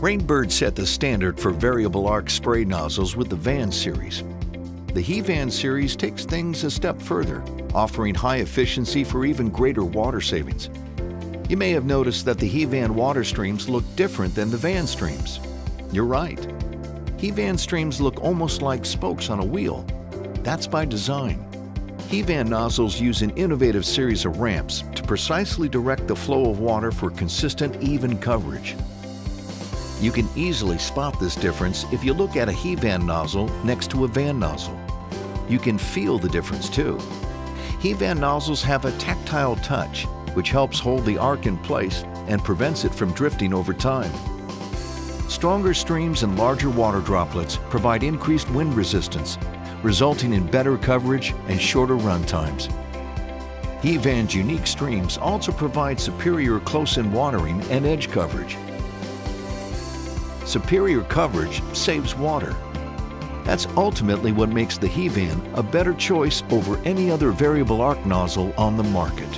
Rain Bird set the standard for variable arc spray nozzles with the VAN series. The HE-VAN series takes things a step further, offering high efficiency for even greater water savings. You may have noticed that the HE-VAN water streams look different than the VAN streams. You're right. HE-VAN streams look almost like spokes on a wheel. That's by design. HE-VAN nozzles use an innovative series of ramps to precisely direct the flow of water for consistent, even coverage. You can easily spot this difference if you look at a HE-VAN nozzle next to a VAN nozzle. You can feel the difference too. HE-VAN nozzles have a tactile touch, which helps hold the arc in place and prevents it from drifting over time. Stronger streams and larger water droplets provide increased wind resistance, resulting in better coverage and shorter run times. HE-VAN's unique streams also provide superior close-in watering and edge coverage. Superior coverage saves water. That's ultimately what makes the HE-VAN a better choice over any other variable arc nozzle on the market.